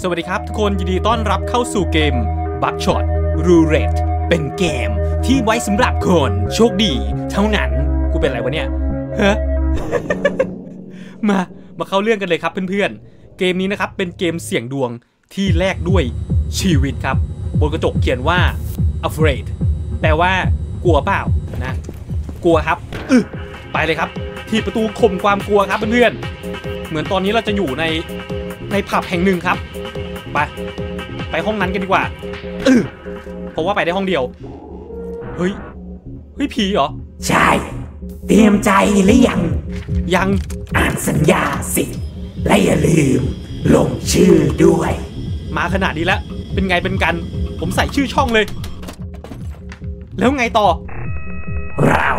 สวัสดีครับทุกคนยินดีต้อนรับเข้าสู่เกม b u c k s h o t Roulette เป็นเกมที่ไว้สำหรับคนโชคดี เท่านั้น กูเป็นอะไรวะเนี่ยฮะมามาเข้าเรื่องกันเลยครับเพื่อนๆ เกมนี้นะครับเป็นเกมเสี่ยงดวงที่แลกด้วยชีวิตครับ บนกระจกเขียนว่า afraid แปลว่ากลัวเปล่านะ กลัวครับอึไปเลยครับ ที่ประตูข่มความกลัวครับเพื่อนๆ เหมือนตอนนี้เราจะอยู่ในในผับแห่งหนึ่งครับ ไปไปห้องนั้นกันดีกว่าเออเพราะว่าไปได้ห้องเดียว เฮ้ย เฮ้ยผีเหรอ ใช่ เตรียมใจหรือยัง ยังอ่านสัญญาสิ และอย่าลืม ลงชื่อด้วย มาขนาดนี้แล้ว เป็นไงเป็นกัน ผมใส่ชื่อช่องเลย แล้วไงต่อ เรา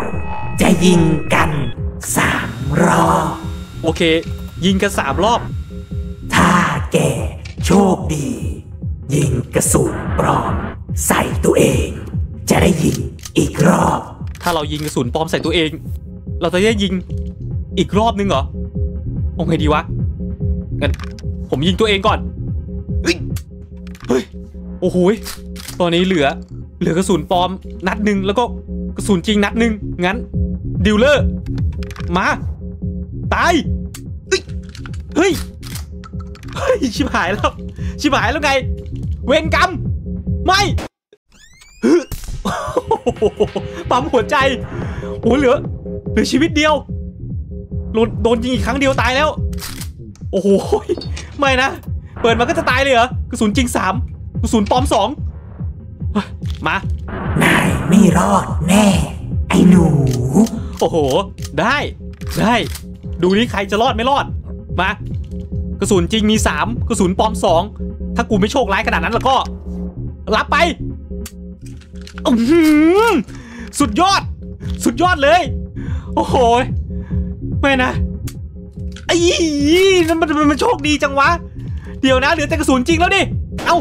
จะยิงกันสามรอบ โอเค ยิงกันสามรอบถ้าแก โชคดี ยิงกระสุนปลอม ใส่ตัวเอง จะได้ยิงอีกรอบ ถ้าเรายิงกระสุนปลอมใส่ตัวเอง เราจะได้ยิงอีกรอบนึงเหรอเอาไงดีวะงั้นผมยิงตัวเองก่อนเฮ้ยเฮ้ยโอ้โหยตอนนี้เหลือ เหลือกระสุนปลอมนัดหนึ่งแล้วก็กระสุนจริงนัดหนึ่งงั้นดิวเลอร์มา ตายเฮ้ย เฮ้ยเฮ้ยชิบหายแล้วชิบหายแล้วไง เวรกรรม ไม่ปั๊มหัวใจโอ้เหลือเหลือชีวิตเดียวโดนโดนยิงอีกครั้งเดียวตายแล้ว โอ้โหไม่นะ เปิดมาก็จะตายเลยเหรอกระสุนจริงสามกระสุนปลอมสองเฮ้ยมานายไม่รอดแน่ ไอ้หนู โอ้โห ได้ ได้ ดูนี่ใครจะรอดไม่รอด มา กระสุนจริงมีสามกระสุนปลอมสองถ้ากูไม่โชคร้ายขนาดนั้นแล้วก็ รับไปสุดยอด สุดยอดเลย โอ้โหไม่นะไอ้นั่นมันมันมันโชคดีจังวะ เดี๋ยวนะเหลือแต่กระสุนจริงแล้วดิเอ้า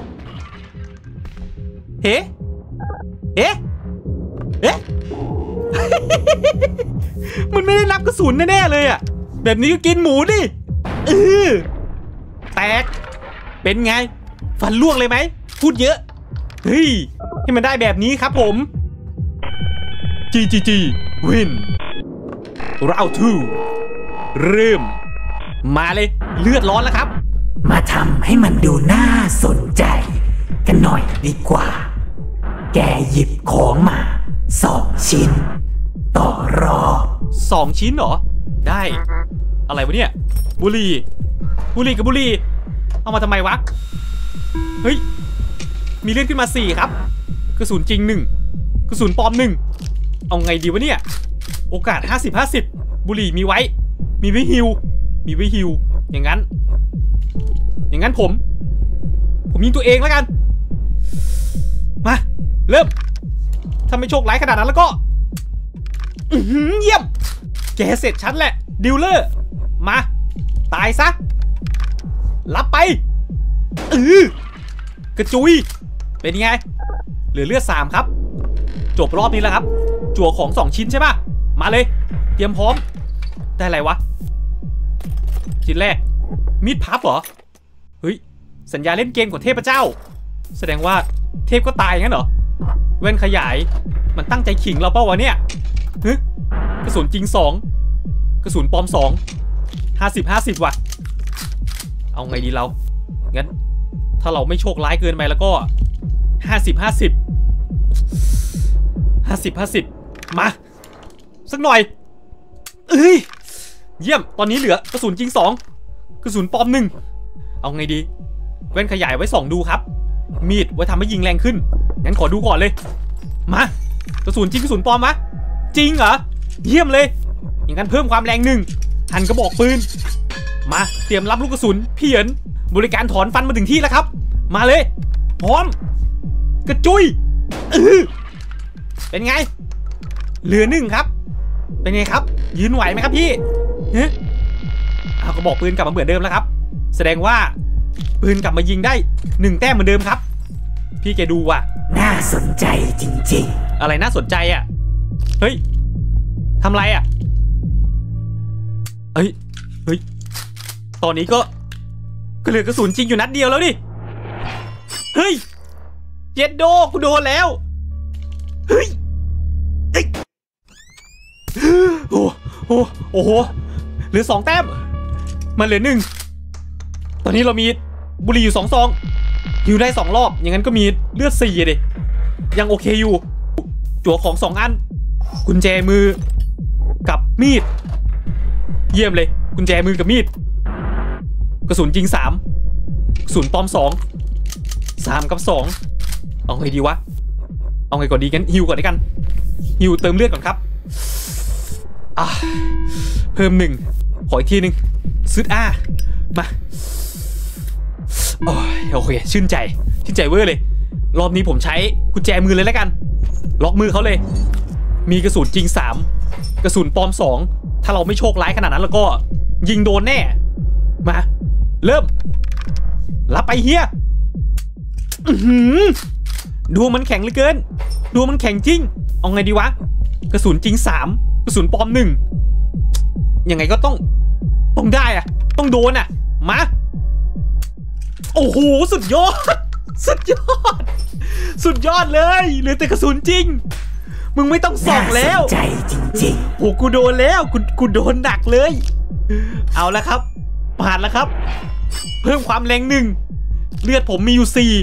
เฮ้เอ๊ะเอ๊ะมันไม่ได้นับกระสุนแน่ๆเลยอะแบบนี้ก็กินหมูดิเออ แตก เป็นไง ฟันล่วงเลยไหม พูดเยอะ เฮ้ย ให้มันได้แบบนี้ครับผม GGG win round 2เริ่ม มาเลย เลือดร้อนแล้วครับ มาทำให้มันดูน่าสนใจ กันหน่อยดีกว่า แกหยิบของมาสองชิ้น ต่อรอบสองชิ้นเหรอ ได้ อะไรวะเนี่ย บุหรี่ บุหรี่กับบุหรี่เอามาทำไมวะ เฮ้ย มีเลือดขึ้นมาสี่ครับกระสุนจริงหนึ่งกระสุนปลอมหนึ่งเอาไงดีวะเนี่ย โอกาส 50 50 บุหรี่มีไว้ มีไว้ฮิว มีไว้ฮิว อย่างนั้น อย่างนั้นผม ผมยิงตัวเองแล้วกัน มา เริ่ม ถ้าไม่โชคร้ายขนาดนั้นแล้วก็เยี่ยม แกเสร็จฉันแหละ ดิวเลอร์ มา ตายซะ รับไปเออกระจุย เป็นยังไง เหลือเลือดสามครับ จบรอบนี้แล้วครับ จั่วของสองชิ้นใช่ปะมาเลย เตรียมพร้อม ได้อะไรวะ ชิ้นแรก มีดพับเหรอ เฮ้ย สัญญาเล่นเกมของเทพเจ้า แสดงว่าเทพก็ตายงั้นเหรอ เว้นขยาย มันตั้งใจขิงเราเป้าวะเนี่ยฮึกระสุนจริงสอง กระสุนปลอมสองห้าสิบห้าสิบว่ะ เอาไงดีเรา งั้น ถ้าเราไม่โชคร้ายเกินไปแล้วก็ห้าสิบห้าสิบห้าสิบห้าสิบมา สักหน่อย เอ้ย เยี่ยม ตอนนี้เหลือกระสุนจริงสองกระสุนปลอมหนึ่ง เอาไงดีเว้นขยายไว้สองดูครับ มีดไว้ทำให้ยิงแรงขึ้น งั้นขอดูก่อนเลย มากระสุนจริงกระสุนปลอมมะ จริงเหรอ เยี่ยมเลย อย่างนั้นเพิ่มความแรงหนึ่งหันกระบอกปืน มาเตรียมรับลูกกระสุนพี่เหยินบริการถอนฟันมาถึงที่แล้วครับ มาเลย พร้อม กระจุยอื้อเป็นไง เหลือหนึ่งครับ เป็นไงครับ ยืนไหวไหมครับพี่เฮ้ยเอากระบอกปืนกลับมาเหมือนเดิมแล้วครับ แสดงว่าปืนกลับมายิงได้หนึ่งแต้มเหมือนเดิมครับ พี่แกดูว่ะ น่าสนใจจริงอะไรน่าสนใจอะ เฮ้ยทำไรอะเฮ้ยเฮ้ย ตอนนี้ก็ก็เหลือกระสุนจริงอยู่นัดเดียวแล้วดิ เฮ้ยเจ็ดโดกูโดนแล้ว เฮ้ยเฮ้ยโอ้โหโอ้โห เหลือสองแต้ม มันเหลือหนึ่ง ตอนนี้เรามีบุหรี่อยู่สองซองฮิวได้สองรอบ อย่างนั้นก็มีเลือดสี่ดิ ยังโอเคอยู่ จั่วของสองอัน กุญแจมือกับมีด เยี่ยมเลย กุญแจมือกับมีด กระสุนจริงสามกระสุนปลอมสองสามกับสองเอาไงดีวะ เอาไงก่อนดีกันฮิวก่อนดีกันฮิวเติมเลือดก่อนครับอะเพิ่มหนึ่งขออีกทีหนึ่งซึดอามาโอ้ยโอเคชื่นใจชื่นใจเวอร์เลย รอบนี้ผมใช้กุญแจมือเลยแล้วกัน ล็อกมือเขาเลย มีกระสุนจริง 3 กระสุนปลอม 2 ถ้าเราไม่โชคร้ายขนาดนั้นแล้วก็ยิงโดนแน่ มา เริ่ม รับไปเฮียอื้อหือดวงมันแข็งเหลือเกินดวงมันแข็งจริง เอาไงดีวะ กระสุนจริง3กระสุนปลอมหนึ่งยังไงก็ต้อง ต้องได้อะต้องโดนอะมา โอ้โห สุดยอด สุดยอด สุดยอดเลยเหลือแต่กระสุนจริง มึงไม่ต้องส่น่าองสแล้วนใจจริงโอ้กูโดนแล้วกูกูโดนหนักเลย เอาแล้วครับผ่านแล้วครับ เพิ่มความแรงหนึ่งเลือดผมมีอยู่สี่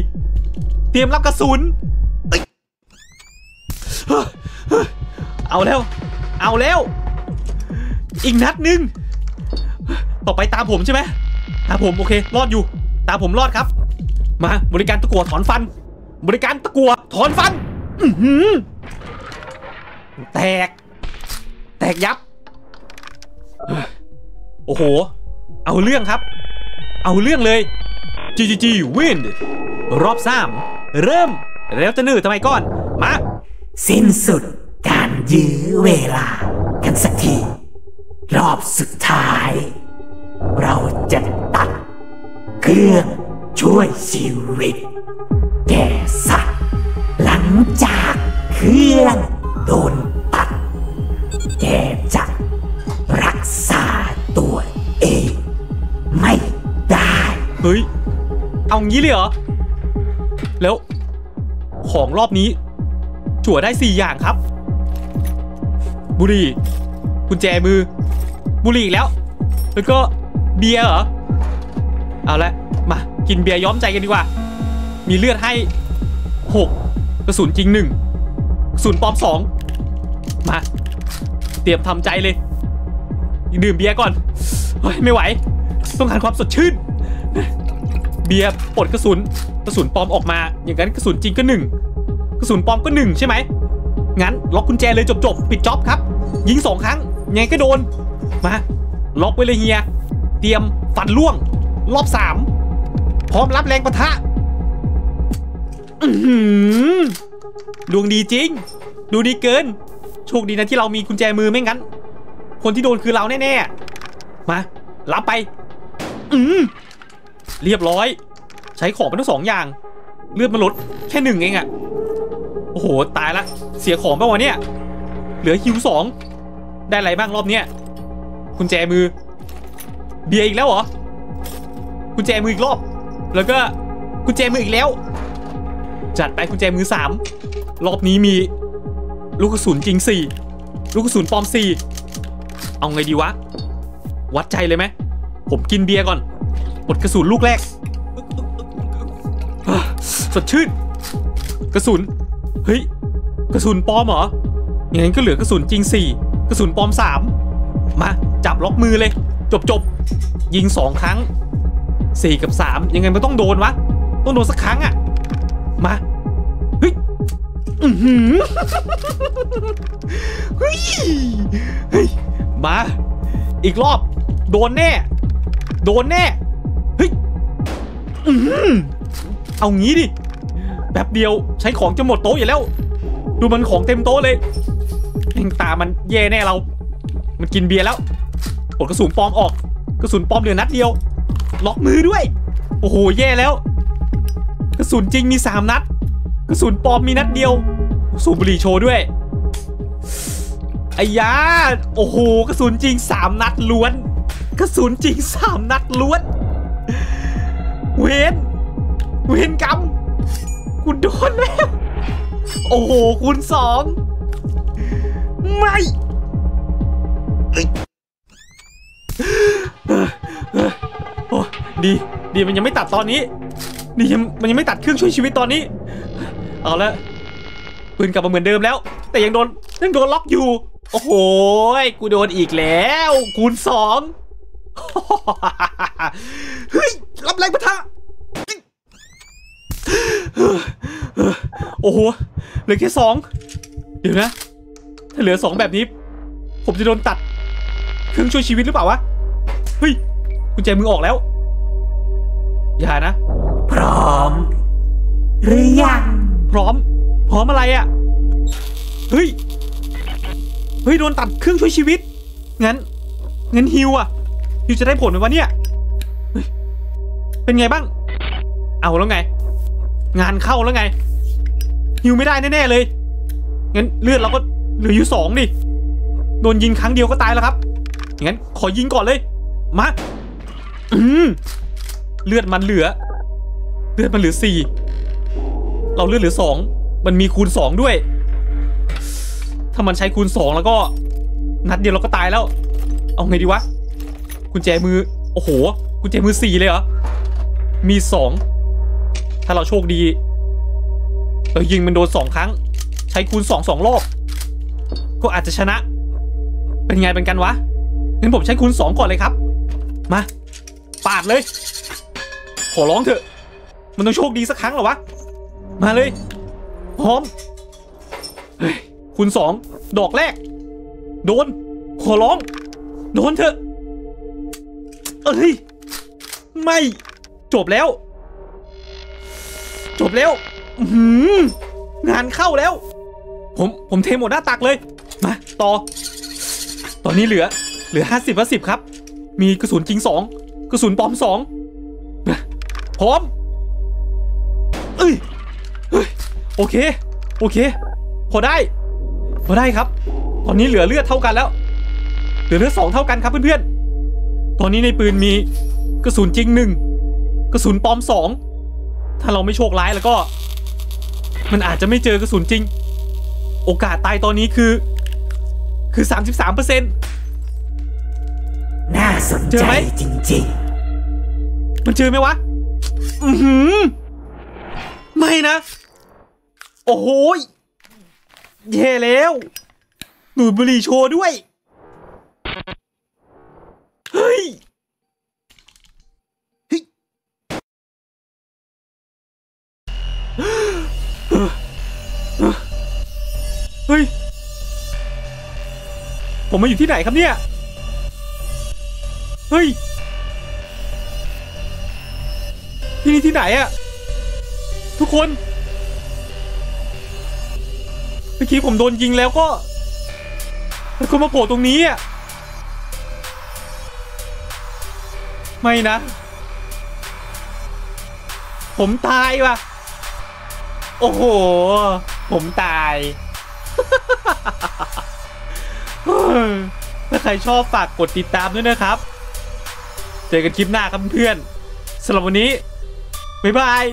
เตรียมรับกระสุนเอ้ยเฮ้ยเอาแล้ว เอาแล้ว อีกนัดหนึ่งต่อไปตามผมใช่ไหมตามผมโอเครอดอยู่ ตามผมรอดครับ มาบริการตะกัวถอนฟัน บริการตะกัวถอนฟันแตก แตกยับ โอ้โห เอาเรื่องครับ เอาเรื่องเลย GGG win รอบสามเริ่มแล้วจะนื่อทำไมก่อน มา สิ้นสุดการยื้อเวลา กันสักที รอบสุดท้าย เราจะตัด เครื่องช่วยชีวิต แก่สัตว์ หลังจากเครื่องโดนตัด แกจะ เฮ้ย เอางี้เลยเหรอ แล้ว ของรอบนี้ จั่วได้ 4 อย่างครับ บุหรี่กุญแจมือ บุหรี่อีกแล้ว แล้วก็เบียร์เหรอ เอาละ มา กินเบียร์ย้อมใจกันดีกว่า มีเลือดให้ 6 กระสุนจริง1กระสุนปลอม2มา เตรียมทำใจเลย ดื่มเบียร์ก่อนเฮ้ยไม่ไหว ต้องการความสดชื่น เบียร์ปลดกระสุนกระสุนปลอมออกมา อย่างนั้นกระสุนจริงก็หนึ่งกระสุนปลอมก็หนึ่งใช่ไหมงั้นล็อกกุญแจเลยจบๆปิดจ็อบครับ ยิงสองครั้งยังไงก็โดน มา ล็อกไว้เลยเฮีย เตรียมฟันล่วง รอบสามพร้อมรับแรงปะทะดวงดีจริง ดูดีเกิน โชคดีนะที่เรามีกุญแจมือไม่งั้น คนที่โดนคือเราแน่ๆ มา รับไป อืม เรียบร้อย ใช้ของไปทั้งสองอย่างเลือดมันลดแค่หนึ่งเองอะโอ้โหตายละเสียของไปวะเนี่ยเหลือฮิวสองได้อะไรบ้างรอบเนี้ยกุญแจมือ เบียร์อีกแล้วเหรอกุญแจมืออีกรอบ แล้วก็กุญแจมืออีกแล้ว จัดไปกุญแจมือสามรอบนี้มี ลูกกระสุนจริงสี่ลูกกระสุนปลอมสี่เอาไงดีวะ วัดใจเลยไหมผมกินเบียร์ก่อน ปลดกระสุนลูกแรก สดชื่น กระสุน เฮ้ย กระสุนปลอมเหรอ อย่างนั้นก็เหลือกระสุนจริง4กระสุนปลอม3มา จับล็อกมือเลย จบจบยิง2ครั้ง4กับ3ยังไงมันต้องโดนวะ ต้องโดนสักครั้งอะมาเฮ้ยอือหือเฮ้ยเฮ้ยมา อีกรอบ โดนแน่ โดนแน่ เอางี้ดิแบบเดียวใช้ของจะหมดโต๊ะอยู่แล้ว ดูมันของเต็มโต๊ะเลยแม่งตามันแย่แน่เรา มันกินเบียร์แล้วปลดกระสุนปลอมออกกระสุนปลอมเหลือนัดเดียว ล็อกมือด้วย โอ้โหแย่แล้ว กระสุนจริงมีสามนัด กระสุนปลอมมีนัดเดียวสูบบุหรี่โชว์ด้วยไอ้ยาโอ้โหกระสุนจริงสามนัดล้วน กระสุนจริงสามนัดล้วน เวนเวนกรรมคุณโดนแล้ว โอ้โห คุณสอง ไม่เอ้ยเออเออโอ้ดี ดี มันยังไม่ตัดตอนนี้ ดียังมันยังไม่ตัดเครื่องช่วยชีวิตตอนนี้ เอาละปืนกลับมาเหมือนเดิมแล้ว แต่ยังโดนยังโดนล็อกอยู่ โอ้โหยกูโดนอีกแล้ว คูณสองเฮ้ย รับแรงปะทะ โอ้โห เหลือแค่สอง เดี๋ยวนะ ถ้าเหลือสองแบบนี้ ผมจะโดนตัด เครื่องช่วยชีวิตหรือเปล่าวะ เฮ้ย กุญแจมือออกแล้ว อย่านะ พร้อม หรือยัง พร้อม พร้อมอะไรอะ่ะ เฮ้ย เฮ้ย โดนตัดเครื่องช่วยชีวิต งั้น งั้นฮิวอะฮิวจะได้ผลไหมวะเนี่ยเฮ้ยเป็นไงบ้าง เอาแล้วไง งานเข้าแล้วไงฮิวไม่ได้แน่ๆเลยงั้นเลือดเราก็เหลืออยู่สองดิโดนยิงครั้งเดียวก็ตายแล้วครับงั้นขอยิงก่อนเลยมาอืมเลือดมันเหลือ เลือดมันเหลือสี่เราเลือดเหลือสองมันมีคูณสองด้วย ถ้ามันใช้คูณสองแล้วก็ นัดเดียวเราก็ตายแล้ว เอาไงดีวะกุญแจมือ โอ้โหกุญแจมือสี่เลยเหรอมีสอง ถ้าเราโชคดี เรายิงมันโดนสองครั้ง ใช้คูณสองสองรอบ ก็อาจจะชนะ เป็นไงเป็นกันวะงั้นผมใช้คูณสองก่อนเลยครับ มา ปาดเลย ขอร้องเถอะ มันต้องโชคดีสักครั้งหรอวะ มาเลย พร้อมคุณสองดอกแรก โดน ขอร้อง โดนเถอะ เอ้ย ไม่ จบแล้ว จบแล้วหืองานเข้าแล้ว ผมผมเทหมดหน้าตักเลย มาต่อ ตอนนี้เหลือ เหลือห้าสิบสิบครับ มีกระสุนจริงสองกระสุนปลอมสองพร้อมเอ้ยเฮ้ยโอเค โอเค พอได้ พอได้ครับ ตอนนี้เหลือเลือดเท่ากันแล้ว เหลือเลือดสองเท่ากันครับเพื่อนๆ ตอนนี้ในปืนมีกระสุนจริงหนึ่งกระสุนปลอมสอง ถ้าเราไม่โชคร้ายแล้วก็ มันอาจจะไม่เจอกระสุนจริง โอกาสตายตอนนี้คือ คือ33เปอร์เซ็นต์น่าสนเจอใจไหมจริงมันเจอไหมวะ อือหือ ไม่นะ โอ้โหยแย่แล้วหนูดบุหรี่โชว์ด้วย เฮ้ย ผมมาอยู่ที่ไหนครับเนี่ย เฮ้ย ที่นี่ที่ไหนอะทุกคน เมื่อกี้ผมโดนยิงแล้วก็แล้วก็มาโผล่ตรงนี้อะไม่นะ ผมตายว่ะ โอ้โห ผมตาย ถ้าใครชอบฝากกดติดตามด้วยนะครับ เจอกันคลิปหน้าครับเพื่อนสำหรับวันนี้ บ๊ายบาย